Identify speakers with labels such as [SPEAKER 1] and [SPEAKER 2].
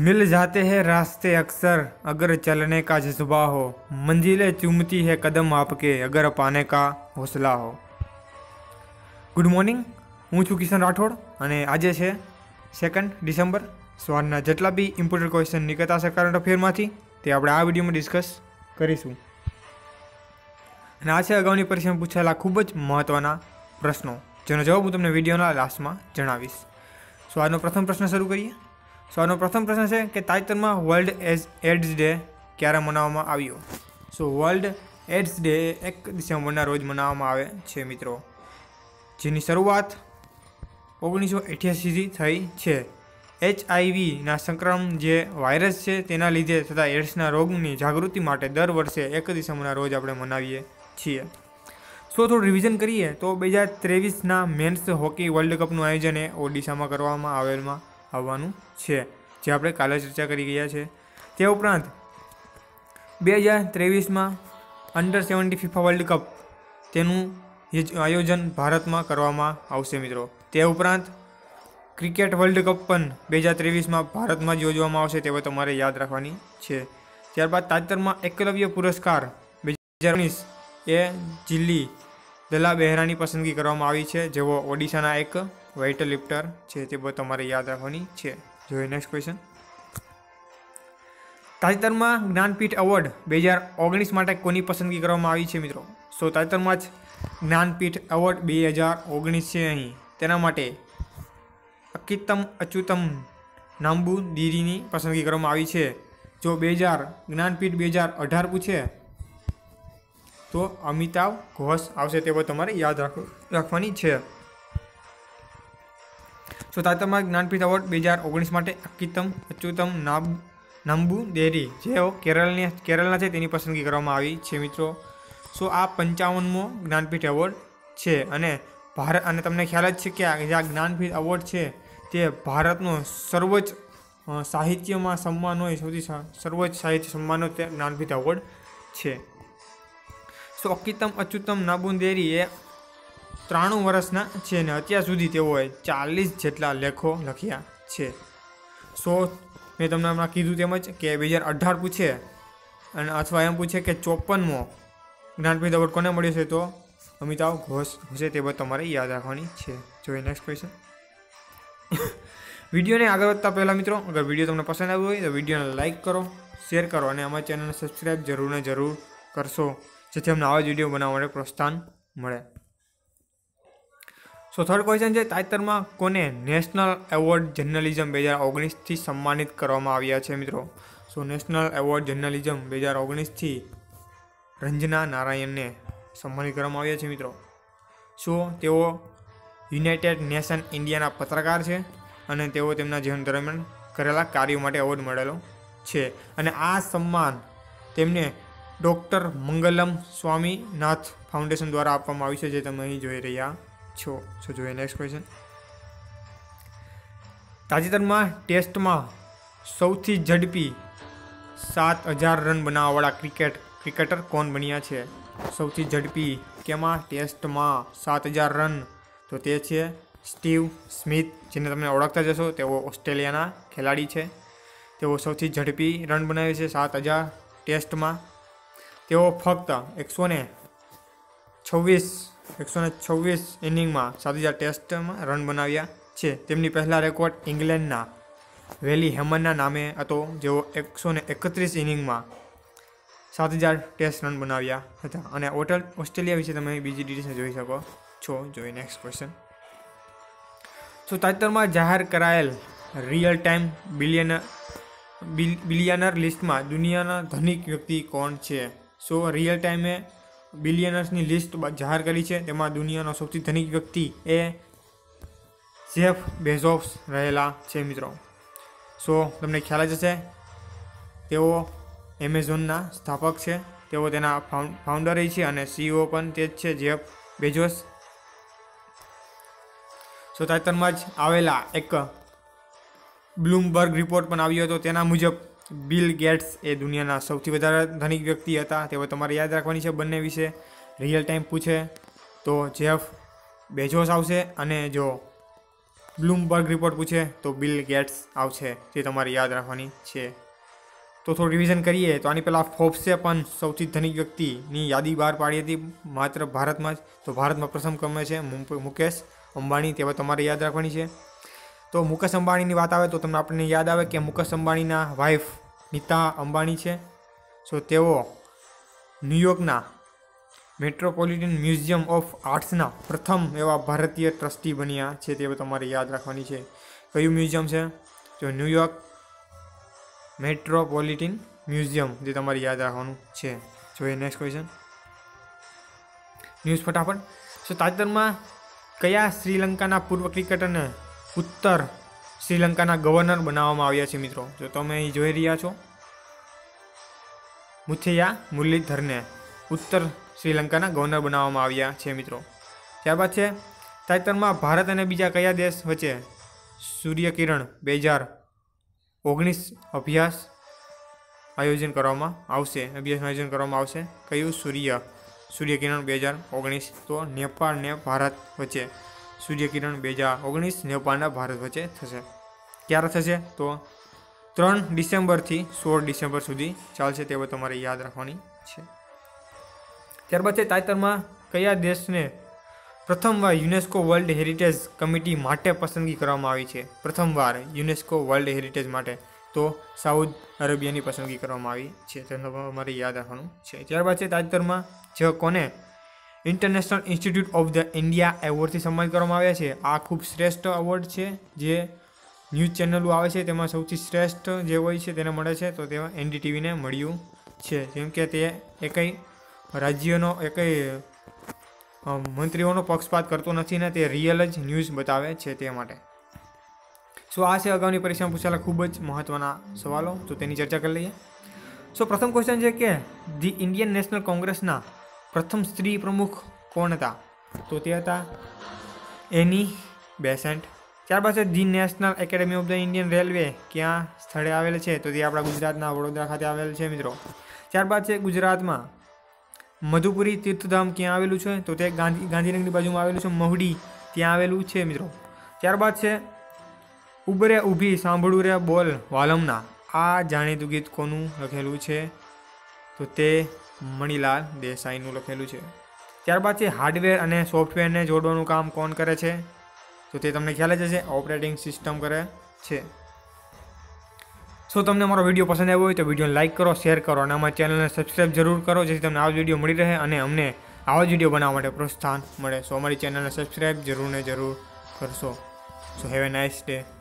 [SPEAKER 1] मिल जाते हैं रास्ते अक्सर अगर चलने का जज्बा हो मंजिलें चूमती है कदम आपके अगर पाने का हौसला हो ગુડ મોર્નિંગ હું છું કિશન રાઠોડ અને આજે છે સેકન્ડ ડિસેમ્બર સવારના જેટલા બી ઇમ્પોર્ટન્ટ ક્વેશ્ચન નીકળતા હશે કરંટ અફેરમાંથી તે આપણે આ વિડીયોમાં ડિસ્કસ કરીશું અને આ છે અગાઉની પરીક્ષામાં પૂછાયેલા ખૂબ જ મહત્ત્વના પ્રશ્નો જેનો જવાબ હું તમને વિડીયોના લાસ્ટમાં જણાવીશ સો આજનો પ્રથમ પ્રશ્ન શરૂ કરીએ સો આનો પ્રથમ પ્રશ્ન છે કે તાજેતરમાં વર્લ્ડ એઝ એડ્સ ડે ક્યારે મનાવવામાં આવ્યો? સો વર્લ્ડ એડ્સ ડે એક ડિસેમ્બરના રોજ મનાવવામાં આવે છે, મિત્રો. જેની શરૂઆત ઓગણીસો અઠ્યાસીથી થઈ છે. એચઆઈવીના સંક્રમણ જે વાયરસ છે તેના લીધે થતા એડ્સના રોગની જાગૃતિ માટે દર વર્ષે એક ડિસેમ્બરના રોજ આપણે મનાવીએ છીએ. સો થોડું રિવિઝન કરીએ તો બે હજાર ત્રેવીસના મેન્સ હોકી વર્લ્ડ કપનું આયોજન એ ઓડિશામાં કરવામાં આવેલમાં આવવાનું છે, જે આપણે કાલે ચર્ચા કરી ગયા છે. તે ઉપરાંત બે હજાર ત્રેવીસમાં under seventy FIFA world cup તેનું આયોજન ભારતમાં કરવામાં આવશે મિત્રો. તે ઉપરાંત ક્રિકેટ વર્લ્ડ કપ પણ બે હજાર ત્રેવીસમાં ભારતમાં જ યોજવામાં આવશે તેવો તમારે યાદ રાખવાની છે. ત્યારબાદ તાજેતરમાં એકલવ્ય પુરસ્કાર બે હજાર ઓગણીસ એ જિલ્લી દલા બહેરાની પસંદગી કરવામાં આવી છે જેઓ ઓડિશાના એક વેઇટ લિફ્ટર છે તે બધું તમારે યાદ રાખવાની છે. જોઈએ નેક્સ્ટ ક્વેશ્ચન તાજેતરમાં જ્ઞાનપીઠ એવોર્ડ બે હજાર ઓગણીસ માટે કોની પસંદગી કરવામાં આવી છે મિત્રો? સો તાજેતરમાં જ જ્ઞાનપીઠ એવોર્ડ બે હજાર ઓગણીસ છે અહીં. તેના માટે અકિતમ અચ્યુતમ નામ્બુ દીરીની પસંદગી કરવામાં આવી છે. જો બે હજાર, જ્ઞાનપીઠ બે હજાર અઢાર પૂછે, તો અમિતાભ ઘોષ આવશે તે તમારે યાદ રાખ, રાખવાની છે. તાજેતરમાં જ્ઞાનપીઠ એવોર્ડ બે હજાર ઓગણીસ માટે અકિતમ, અચ્યુતમ, નાબ, નંબુ દેરી, જેઓ કેરળની, કેરળના છે તેની પસંદગી કરવામાં આવી છે મિત્રો. સો આ પંચાવનમો જ્ઞાનપીઠ એવોર્ડ છે અને ભારત અને તમને ખ્યાલ જ છે કે આ જે આ જ્ઞાનપીઠ એવોર્ડ છે તે ભારતનો સર્વોચ્ચ સાહિત્યમાં સન્માન હોય સૌથી સર્વોચ્ચ સાહિત્ય સન્માનનો તે જ્ઞાનપીઠ એવોર્ડ છે. સો અકિતમ, અચ્યુતમ નાબુંદેરી એ ત્રાણું વર્ષના છે અને અત્યાર સુધી તેઓએ ચાલીસ જેટલા લેખો લખ્યા છે. સો, મેં તમને હમણાં કીધું તેમજ કે બે હજાર અઢાર પૂછે અને અથવા એમ પૂછે કે ચોપનમો જ્ઞાનપીઠ એવોર્ડ કોને મળ્યો છે તો? અમિતાભ ઘોષ હશે તે બધું તમારે યાદ રાખવાની છે. જોઈએ નેક્સ્ટ ક્વેશ્ચન વિડીયોને આગળ વધતા પહેલાં મિત્રો, અગર વીડિયો તમને પસંદ આવ્યો હોય તો વિડીયોને લાઇક કરો શેર કરો અને અમારી ચેનલને સબસ્ક્રાઈબ જરૂર ને જરૂર કરશો, જેથી અમને આવા જ વીડિયો બનાવવા માટે પ્રોત્સાહન મળે. સો થર્ડ ક્વેશ્ચન છે, તાજેતરમાં કોને નેશનલ એવોર્ડ જર્નલિઝમ બે હજાર ઓગણીસથી સન્માનિત કરવામાં આવ્યા છે મિત્રો? સો નેશનલ એવોર્ડ જર્નલિઝમ બે હજાર ઓગણીસથી રંજના નારાયણને સન્માનિત કરવામાં આવ્યા છે મિત્રો. સો તેઓ યુનાઇટેડ નેશન ઇન્ડિયાના પત્રકાર છે અને તેઓ તેમના જીવન દરમિયાન કરેલા કાર્યો માટે એવોર્ડ મળેલો છે. અને આ સન્માન તેમને ડૉક્ટર મંગલમ સ્વામીનાથ ફાઉન્ડેશન દ્વારા આપવામાં આવ્યું છે, જે તમે અહીં જોઈ રહ્યા છો. સો જોઈએ નેક્સ્ટ ક્વેશ્ચન તાજેતરમાં ટેસ્ટમાં સૌથી ઝડપી સાત હજાર રન બનાવવાવાળા ક્રિકેટ, ક્રિકેટર કોણ બન્યા છે? સૌથી ઝડપી કેમાં? ટેસ્ટમાં સાત હજાર રન. તો તે છે સ્ટીવ સ્મિથ, જેને તમે ઓળખતા જશો તેઓ ઓસ્ટ્રેલિયાના ખેલાડી છે. તેઓ સૌથી ઝડપી રન બનાવે છે સાત હજાર ટેસ્ટમાં. તેઓ ફક્ત એકસો ને છવ્વીસ એકસો ને છવ્વીસ ઇનિંગમાં સાત હજાર ટેસ્ટમાં રન બનાવ્યા છે. તેમની પહેલા રેકોર્ડ ઇંગ્લેન્ડના વેલી હેમનના નામે હતો, જેઓ એકસો ને એકત્રીસ ઇનિંગમાં સાત હજાર ટેસ્ટ રન બનાવ્યા હતા. અને ઓટલ ઓસ્ટ્રેલિયા વિશે તમે બીજી ડિટેલ્સ જોઈ શકો છો. જોઈએ નેક્સ્ટ ક્વેશ્ચન સો તાજેતરમાં જાહેર કરાયેલ રિયલ ટાઈમ બિલિયનર બિલિયનર લિસ્ટમાં દુનિયાના ધનિક વ્યક્તિ કોણ છે? સો રિયલ ટાઈમે બિલિયનર્સની લિસ્ટ જાહેર કરી છે. તેમાં દુનિયાનો સૌથી ધનિક વ્યક્તિ એ જેફ બેઝોફ્સ રહેલા છે, મિત્રો. સો, તમને ખ્યાલ જ હશે, તેઓ એમેઝોનના સ્થાપક છે. તેઓ તેના ફાઉન્ડર છે અને સીઈઓ પણ તે જ છે, જેફ બેઝોસ. સો, તાજેતરમાં જ આવેલા એક બ્લૂમબર્ગ રિપોર્ટ પણ આવ્યો હતો. તેના મુજબ બિલ ગેટ્સ એ દુનિયાના સૌથી વધારે ધનિક વ્યક્તિ હતા. તેઓ તમારે યાદ રાખવાની છે બંને વિશે. રિયલ ટાઈમ પૂછે તો જેફ બેજોસ આવશે અને જો બ્લૂમબર્ગ રિપોર્ટ પૂછે તો બિલ ગેટ્સ આવશે. તે તમારે યાદ રાખવાની છે. તો થોડું રિવિઝન કરીએ. તો આની પહેલાં ફોર્બ્સે પણ સૌથી ધનિક વ્યક્તિની યાદી બહાર પાડી હતી માત્ર ભારતમાં જ. તો ભારતમાં પ્રથમ ક્રમે છે મુકેશ અંબાણી. તેવા તમારે યાદ રાખવાની છે. તો મુકેશ અંબાણીની વાત આવે તો તમને આપણને યાદ આવે કે મુકેશ અંબાણીના વાઇફ નીતા અંબાણી છે. સો તેઓ ન્યૂયોર્કના મેટ્રોપોલિટન મ્યુઝિયમ ઓફ આર્ટ્સના પ્રથમ એવા ભારતીય ટ્રસ્ટી બન્યા છે તે તમારે યાદ રાખવાની છે. કયું મ્યુઝિયમ છે? તો ન્યૂયોર્ક મેટ્રોપોલિટન મ્યુઝિયમ જે તમારે યાદ રાખવાનું છે. જોઈએ નેક્સ્ટ ક્વેશ્ચન ન્યૂઝ ફટાફટ. સો તાજેતરમાં કયા શ્રીલંકાના પૂર્વ ક્રિકેટરને ઉત્તર શ્રીલંકાના ગવર્નર બનાવવામાં આવ્યા છે મિત્રો. જો તમે અહીં જોઈ રહ્યા છો, મુથૈયા મુરલીધરને ઉત્તર શ્રીલંકાના ગવર્નર બનાવવામાં આવ્યા છે મિત્રો. ત્યારબાદ છે, તાજેતરમાં ભારત અને બીજા કયા દેશ વચ્ચે સૂર્યકિરણ બે હજાર ઓગણીસ અભ્યાસ આયોજન કરવામાં આવશે? અભ્યાસનું આયોજન કરવામાં આવશે. કયું સૂર્ય? સૂર્યકિરણ બે હજાર ઓગણીસ. તો નેપાળ ને ભારત વચ્ચે. સૂર્યકિરણ બે હજાર ઓગણીસ નેપાળના ભારત વચ્ચે થશે. ક્યારે થશે? તો ત્રણ ડિસેમ્બરથી સોળ ડિસેમ્બર સુધી ચાલશે તેવો તમારે યાદ રાખવાની છે. ત્યારબાદ છે તાજેતરમાં કયા દેશને પ્રથમવાર યુનેસ્કો વર્લ્ડ હેરિટેજ કમિટી માટે પસંદગી કરવામાં આવી છે? પ્રથમવાર યુનેસ્કો વર્લ્ડ હેરિટેજ માટે. તો સાઉથ અરેબિયાની પસંદગી કરવામાં આવી છે. તેનો તમારે યાદ રાખવાનું છે. ત્યારબાદ છે તાજેતરમાં જે કોને international institute of the India એવોર્ડથી સન્માનિત કરવામાં આવ્યા છે. આ ખૂબ શ્રેષ્ઠ એવોર્ડ છે જે ન્યૂઝ ચેનલો આવે છે. તેમાં સૌથી શ્રેષ્ઠ જે હોય છે તેને મળે છે. તો તેમાં એનડીટીવીને મળ્યું છે. જેમ કે તે એકઈ રાજ્યનો એકઈ મંત્રીઓનો પક્ષપાત કરતો નથી ને તે રિયલ જ ન્યૂઝ બતાવે છે તે માટે. સો આ છે અગાઉની પરીક્ષામાં પૂછાયેલા ખૂબ જ મહત્ત્વના સવાલો. તો તેની ચર્ચા કરી લઈએ. સો પ્રથમ ક્વેશ્ચન છે કે, ધી ઇન્ડિયન નેશનલ કોંગ્રેસના પ્રથમ સ્ત્રી પ્રમુખ કોણ હતા? તો તે હતા એની બેસેન્ટ. ત્યારબાદ છે the national academy of the Indian railway. ક્યાં સ્થળે આવેલ છે? તો તે આપણા ગુજરાતના વડોદરા ખાતે આવેલ છે મિત્રો. ત્યારબાદ છે ગુજરાતમાં મધુપુરી તીર્થધામ ક્યાં આવેલું છે? તો તે ગાંધી, ગાંધીનગરની બાજુમાં આવેલું છે મહુડી. ત્યાં આવેલું છે મિત્રો. ત્યારબાદ છે ઉભરે ઊભી, સાંભળું રે બોલ વાલમના. આ જાણીતું ગીત કોનું લખેલું છે? તો તે મણિલાલ દેસાઈનું લખેલું છે. ત્યારબાદ છે હાર્ડવેર અને સોફ્ટવેરને જોડવાનું કામ કોણ કરે છે? તો તે તમને ખ્યાલ જ હશે, ઓપરેટિંગ સિસ્ટમ કરે છે. સો તમને મારો વીડિયો પસંદ આવ્યો હોય તો વીડિયો લાઇક કરો, શેર કરો અને અમારી ચેનલને સબસ્ક્રાઈબ જરૂર કરો, જેથી તમને આવા વીડિયો મળી રહે અને અમને આવા જ વીડિયો બનાવવા માટે પ્રોત્સાહન મળે. સો અમારી ચેનલને સબસ્ક્રાઈબ જરૂર ને જરૂર કરશો. So have a nice day.